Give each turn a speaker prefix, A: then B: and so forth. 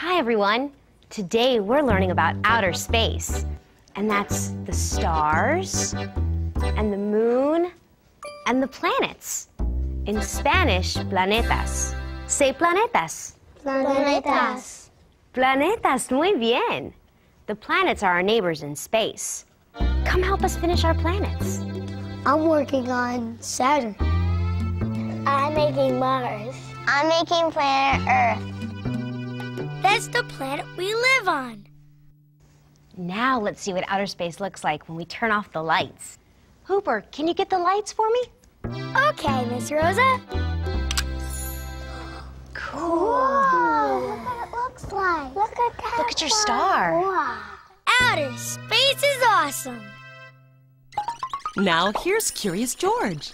A: Hi, everyone. Today we're learning about outer space, and that's the stars, and the moon, and the planets. In Spanish, planetas. Say planetas.
B: Planetas.
A: Planetas, muy bien. The planets are our neighbors in space. Come help us finish our planets.
B: I'm working on Saturn.
C: I'm making Mars.
D: I'm making planet Earth.
C: That's the planet we live on.
A: Now let's see what outer space looks like when we turn off the lights. Hooper, can you get the lights for me?
C: Okay, Miss Rosa.
A: Cool.
D: Look what it looks like.
C: Look at that.
A: Look at your star.
C: Wow. Outer space is awesome.
E: Now here's Curious George.